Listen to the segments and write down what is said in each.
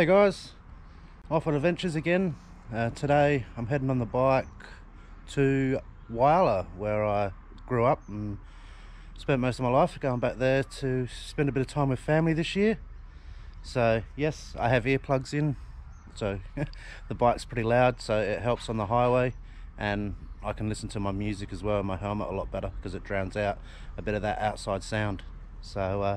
Hey guys, off on adventures again. Uh, today I'm heading on the bike to Whyalla where I grew up and spent most of my life going back there to spend a bit of time with family this year. So yes, I have earplugs in so the bike's pretty loud so it helps on the highway and I can listen to my music as well in my helmet a lot better because it drowns out a bit of that outside sound. So uh,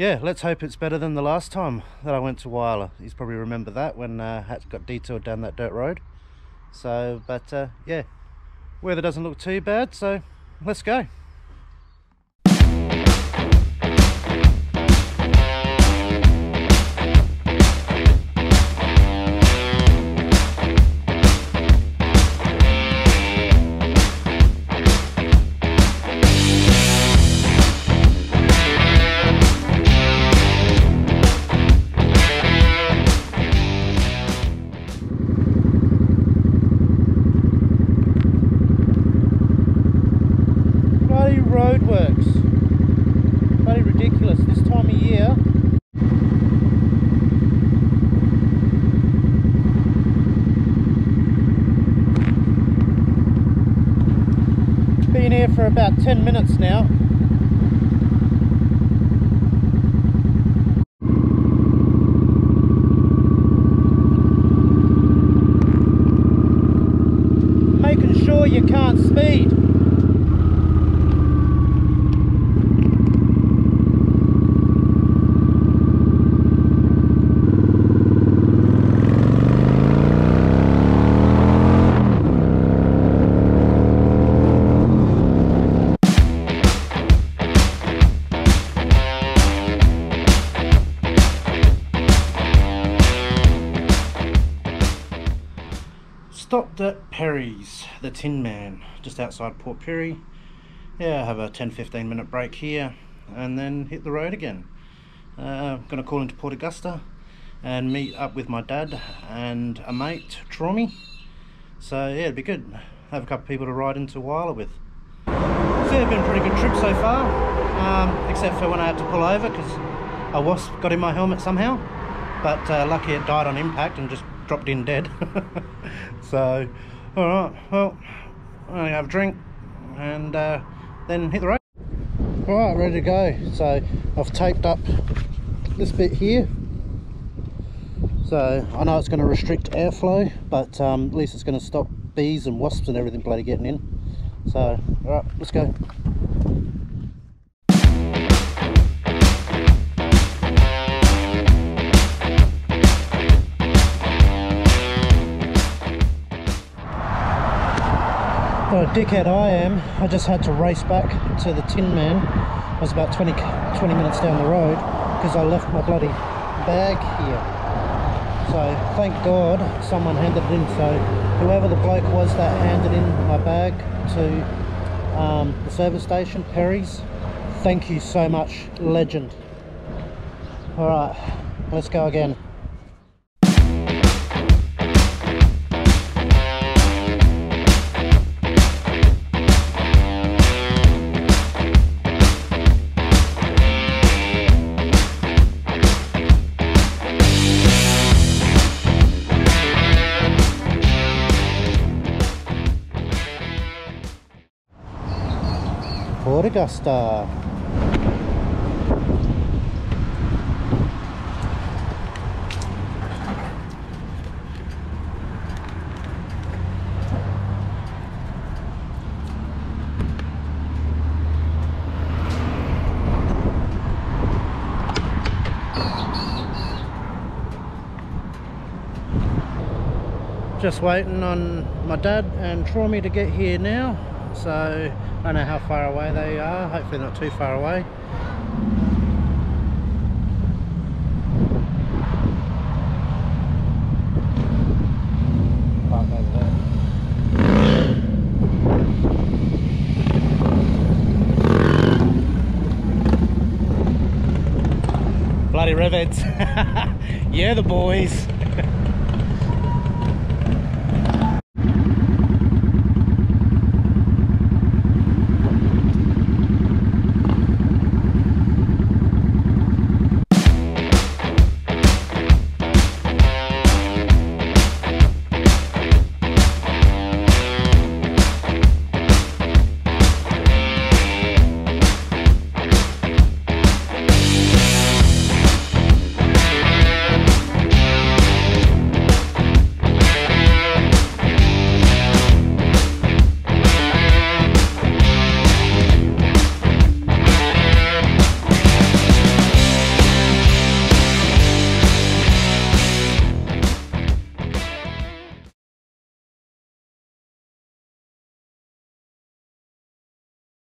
yeah, let's hope it's better than the last time that I went to Whyalla. He's probably remember that when uh, got detoured down that dirt road. So, but uh, yeah, weather doesn't look too bad, so let's go. Roadworks. Bloody ridiculous this time of year. Been here for about 10 minutes now. Making sure you can't speed. Stopped at Perry's, the Tin Man, just outside Port Pirie. Yeah, have a 10-15 minute break here and then hit the road again. Uh, to call into Port Augusta and meet up with my dad and a mate, Traumy. So yeah, it'd be good. Have a couple of people to ride into Whyalla with. So it's been a pretty good trip so far, um, except for when I had to pull over because a wasp got in my helmet somehow. But uh, lucky it died on impact and just dropped in dead. so, all right, well, I'm have a drink and uh, then hit the road. All right, ready to go. So I've taped up this bit here. So I know it's going to restrict airflow, but um, at least it's going to stop bees and wasps and everything bloody getting in. So, all right, let's go. Dickhead I am. I just had to race back to the Tin Man. I was about 20, 20 minutes down the road because I left my bloody bag here. So thank God someone handed it in. So whoever the bloke was that handed in my bag to um, the service station, Perry's, thank you so much, legend. All right, let's go again. Port Augusta. Just waiting on my dad and Traumy to get here now so I don't know how far away they are. Hopefully not too far away. Bloody rivets. Yeah the boys